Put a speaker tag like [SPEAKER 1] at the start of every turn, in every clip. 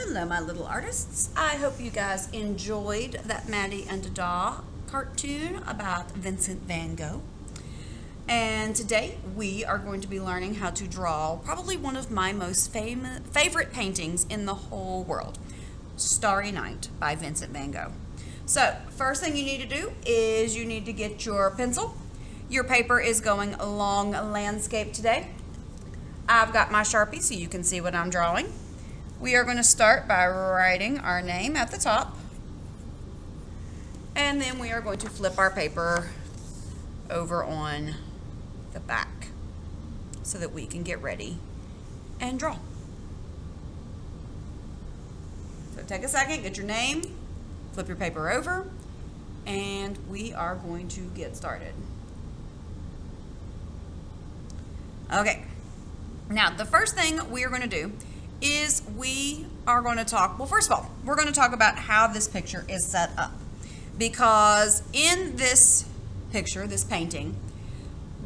[SPEAKER 1] Hello, my little artists. I hope you guys enjoyed that Mati and Dada cartoon about Vincent van Gogh. And today we are going to be learning how to draw probably one of my most fam- favorite paintings in the whole world, Starry Night by Vincent van Gogh. So, first thing you need to do is you need to get your pencil. Your paper is going along landscape today. I've got my Sharpie so you can see what I'm drawing. We are going to start by writing our name at the top. And then we are going to flip our paper over on the back so that we can get ready and draw. So take a second, get your name, flip your paper over, and we are going to get started. Okay, now the first thing we are going to do is we are going to talk, well, first of all, we're going to talk about how this picture is set up. Because in this picture, this painting,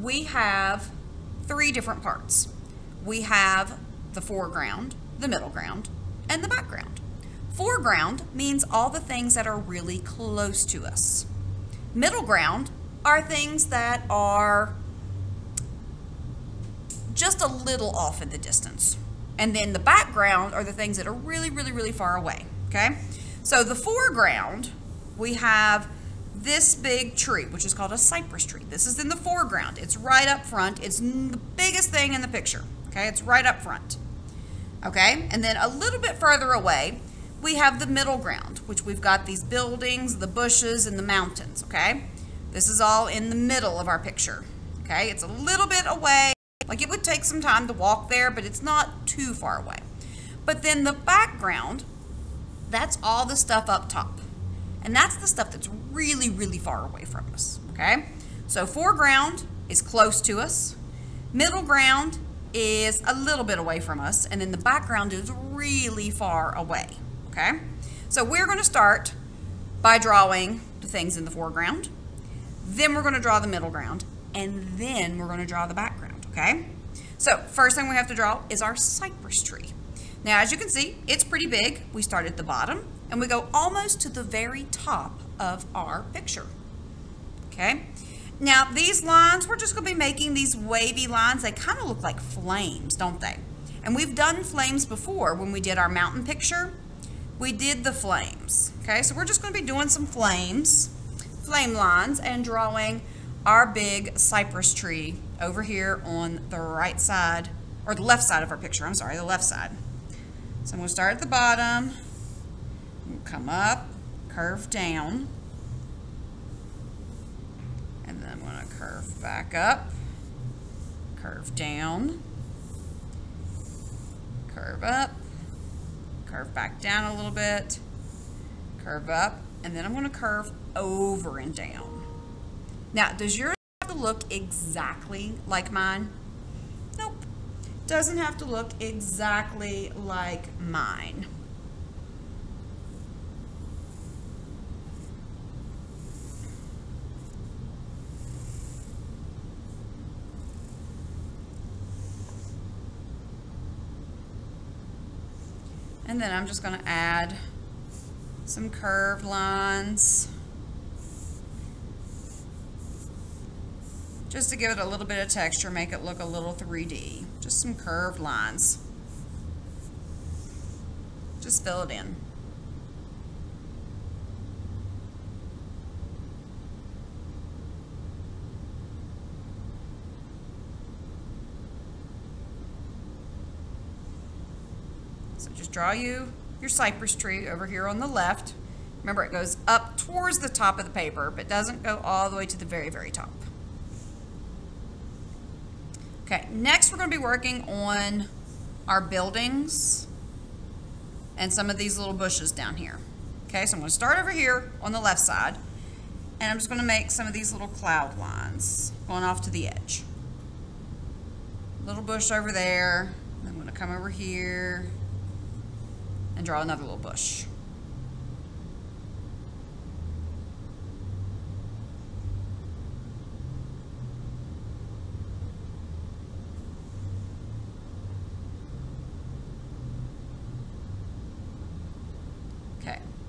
[SPEAKER 1] we have three different parts. We have the foreground, the middle ground, and the background. Foreground means all the things that are really close to us. Middle ground are things that are just a little off in the distance. And then the background are the things that are really, really, really far away. Okay? So the foreground, we have this big tree, which is called a cypress tree. This is in the foreground. It's right up front. It's the biggest thing in the picture. Okay? It's right up front. Okay? And then a little bit further away, we have the middle ground, which we've got these buildings, the bushes, and the mountains. Okay? This is all in the middle of our picture. Okay? It's a little bit away. Like it would take some time to walk there, but it's not too far away. But then the background, that's all the stuff up top. And that's the stuff that's really, really far away from us, okay? So foreground is close to us. Middle ground is a little bit away from us. And then the background is really far away, okay? So we're gonna start by drawing the things in the foreground. Then we're gonna draw the middle ground. And then we're gonna draw the background okay? So first thing we have to draw is our cypress tree. Now, as you can see, it's pretty big. We start at the bottom and we go almost to the very top of our picture, okay? Now, these lines, we're just gonna be making these wavy lines. They kind of look like flames, don't they? And we've done flames before when we did our mountain picture. We did the flames, okay? So we're just gonna be doing some flames, flame lines, and drawing our big cypress tree over here on the right side, or the left side of our picture, I'm sorry, the left side. So I'm to start at the bottom, come up, curve down, and then I'm to curve back up, curve down, curve up, curve back down a little bit, curve up, and then I'm going to curve over and down. Now, does to look exactly like mine? Nope. Doesn't have to look exactly like mine. And then I'm just going to add some curved lines. Just to give it a little bit of texture, make it look a little 3D. Just some curved lines. Just fill it in. So just draw you your cypress tree over here on the left. Remember, it goes up towards the top of the paper, but doesn't go all the way to the very, very top. Okay, next we're going to be working on our buildings and some of these little bushes down here. Okay, so I'm going to start over here on the left side and I'm just going to make some of these little cloud lines going off to the edge. Little bush over there. I'm going to come over here and draw another little bush.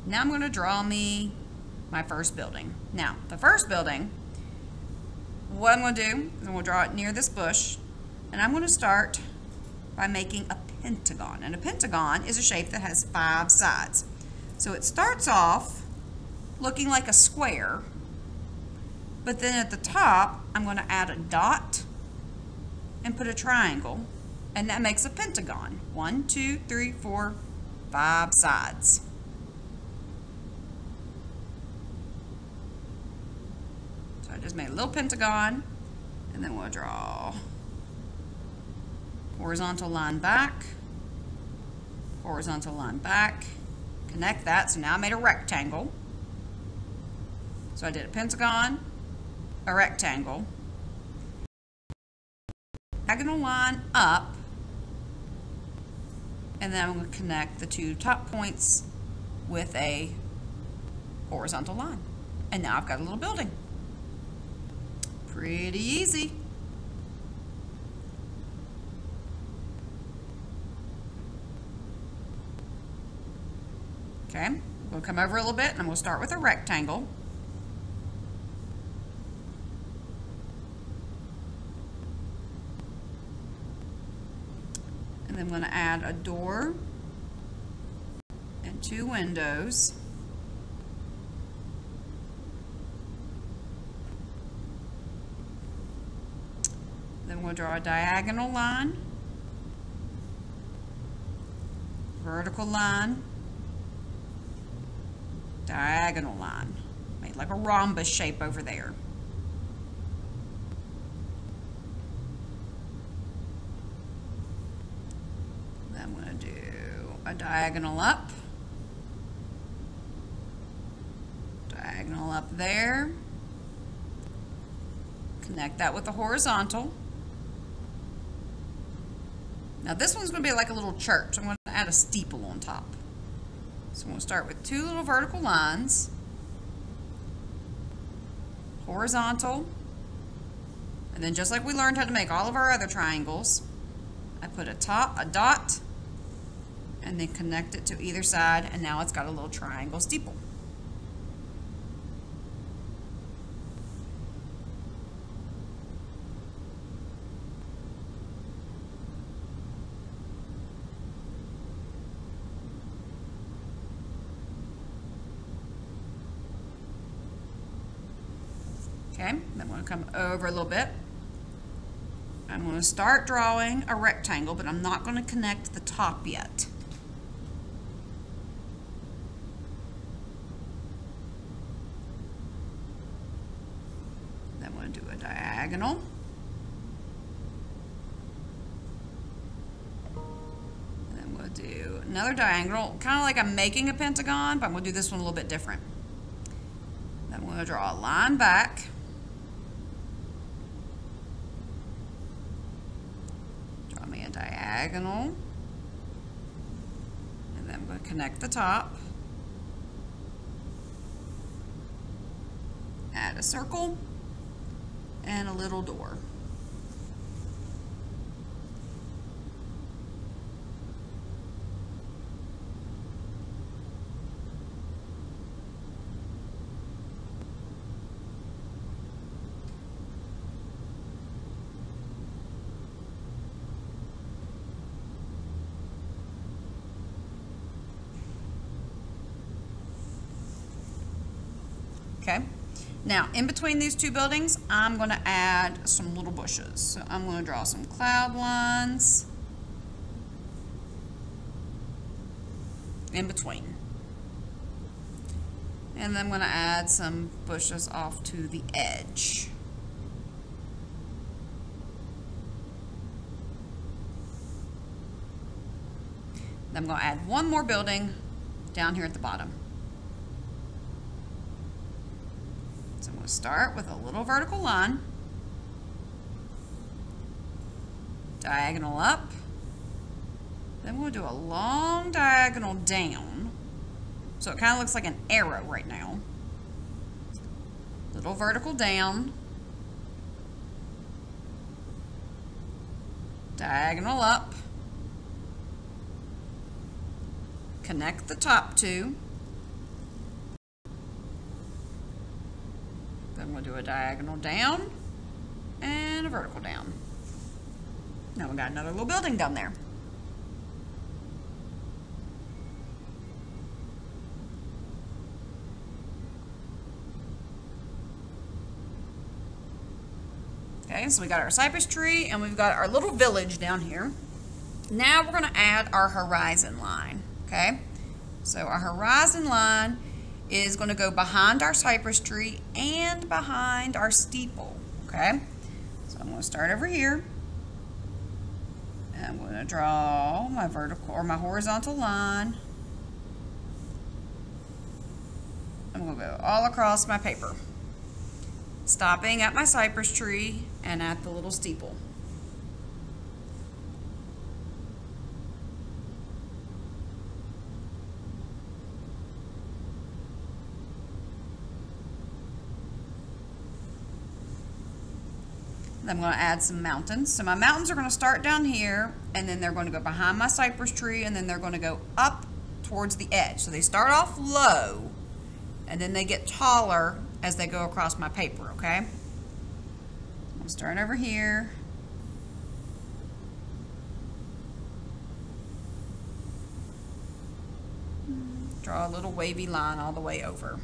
[SPEAKER 1] Now I'm going to draw me my first building. Now, the first building, what I'm going to do is I'm going to draw it near this bush, and I'm going to start by making a pentagon. And a pentagon is a shape that has five sides. So it starts off looking like a square, but then at the top, I'm going to add a dot and put a triangle, and that makes a pentagon. One, two, three, four, five sides. So I just made a little pentagon, and then we'll draw horizontal line back, horizontal line back, connect that. So now I made a rectangle. So I did a pentagon, a rectangle, diagonal line up, and then I'm going to connect the two top points with a horizontal line. And now I've got a little building. Pretty easy. Okay, we'll come over a little bit and to start with a rectangle. And then I'm going to add a door and two windows. We'll draw a diagonal line, vertical line, diagonal line, made like a rhombus shape over there. Then I'm going to do a diagonal up, diagonal up there, connect that with the horizontal. Now this one's going to be like a little church. I'm going to add a steeple on top. So we'll start with two little vertical lines, horizontal, and then just like we learned how to make all of our other triangles, I put a top, a dot, and then connect it to either side, and now it's got a little triangle steeple. Okay, come over a little bit. I'm going to start drawing a rectangle, but I'm not going to connect the top yet. Then I'm going to do a diagonal. Then we'll do another diagonal, kind of like I'm making a pentagon, but I'm going to do this one a little bit different. Then I'm going to draw a line back. Diagonal. And then I'm going to connect the top. Add a circle and a little door. Okay. Now, in between these two buildings, I'm going to add some little bushes. So I'm going to draw some cloud lines in between. And then I'm going to add some bushes off to the edge. I'm going to add one more building down here at the bottom. We'll start with a little vertical line, diagonal up, then we'll do a long diagonal down. So it kind of looks like an arrow right now. Little vertical down, diagonal up, connect the top two, I'm going to do a diagonal down and a vertical down. Now we got another little building down there. Okay, so we got our cypress tree and we've got our little village down here. Now we're going to add our horizon line, okay? So our horizon line is going to go behind our cypress tree and behind our steeple, okay? So I'm going to start over here. And I'm going to draw my vertical or my horizontal line. I'm going to go all across my paper, stopping at my cypress tree and at the little steeple. I'm going to add some mountains. So my mountains are going to start down here, and then they're going to go behind my cypress tree, and then they're going to go up towards the edge. So they start off low, and then they get taller as they go across my paper, okay? I'm starting over here. Draw a little wavy line all the way over.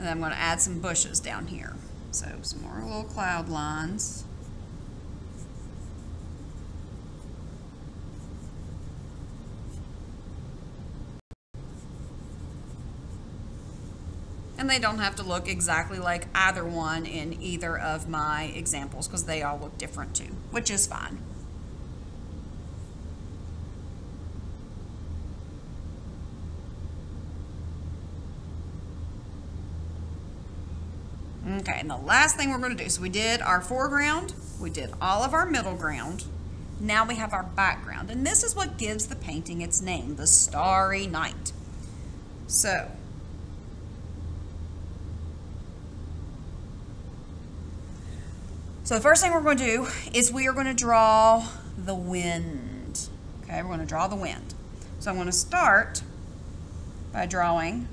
[SPEAKER 1] And I'm going to add some bushes down here. So some more little cloud lines. And they don't have to look exactly like either one in either of my examples because they all look different too, which is fine. Okay, and the last thing we're going to do, so we did our foreground, we did all of our middle ground, now we have our background, and this is what gives the painting its name, the Starry Night. So, so the first thing we're going to do is we are going to draw the wind. Okay, we're going to draw the wind. So I'm going to start by drawing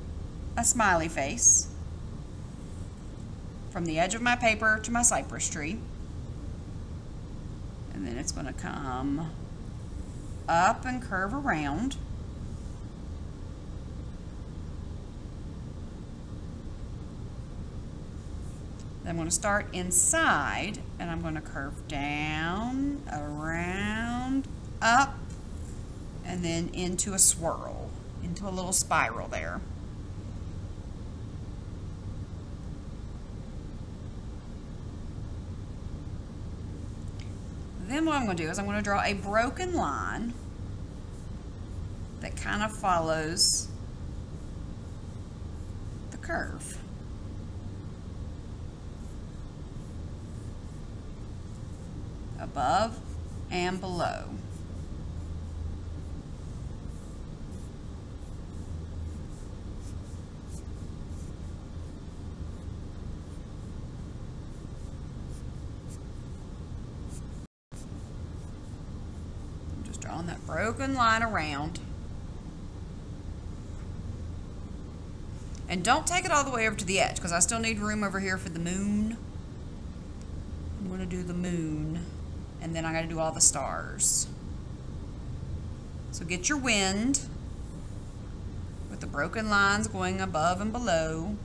[SPEAKER 1] a smiley face from the edge of my paper to my cypress tree. And then it's going to come up and curve around. I'm going to start inside and I'm going to curve down, around, up, and then into a swirl, into a little spiral there. Then what I'm going to do is I'm going to draw a broken line that kind of follows the curve. Above and below. drawing that broken line around. And don't take it all the way over to the edge because I still need room over here for the moon. I'm going to do the moon and then I got to do all the stars. So get your wind with the broken lines going above and below.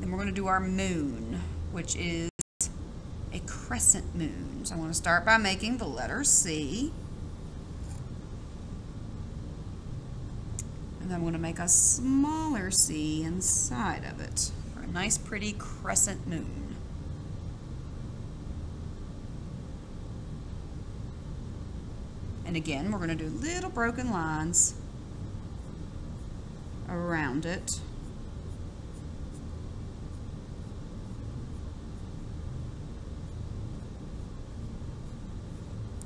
[SPEAKER 1] Then we're going to do our moon which is crescent moon. So I want to start by making the letter C. And I'm going to make a smaller C inside of it for a nice pretty crescent moon. And again, we're going to do little broken lines around it.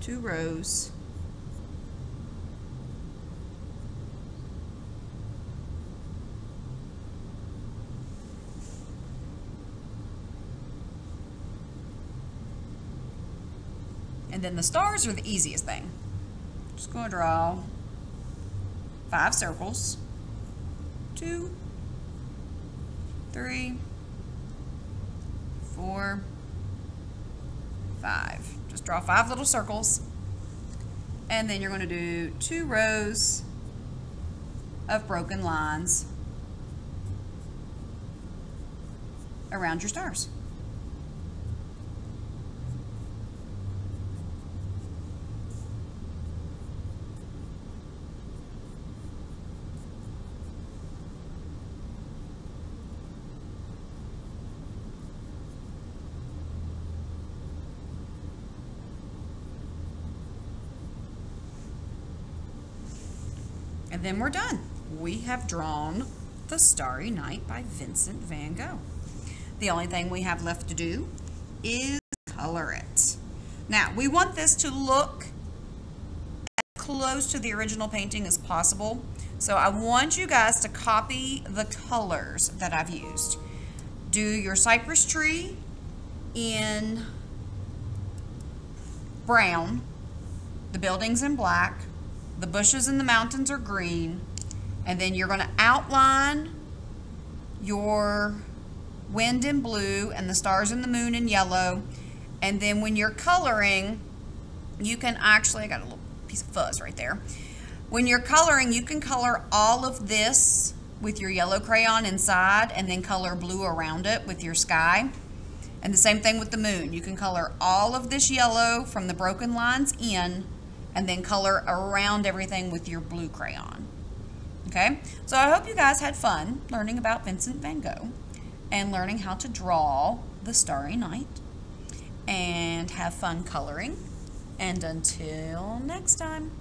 [SPEAKER 1] two rows And then the stars are the easiest thing. Just going to draw five circles. Two, three, four, five. Just draw five little circles. And then you're going to do two rows of broken lines around your stars. And then we're done. We have drawn The Starry Night by Vincent van Gogh. The only thing we have left to do is color it. Now, we want this to look as close to the original painting as possible. So I want you guys to copy the colors that I've used. Do your cypress tree in brown, the buildings in black, the bushes and the mountains are green, and then you're going to outline your wind in blue and the stars and the moon in yellow. And then when you're coloring, you can actually, I got a little piece of fuzz right there. When you're coloring, you can color all of this with your yellow crayon inside and then color blue around it with your sky. And the same thing with the moon. You can color all of this yellow from the broken lines in and then color around everything with your blue crayon. Okay, so I hope you guys had fun learning about Vincent van Gogh and learning how to draw the Starry Night and have fun coloring. And until next time.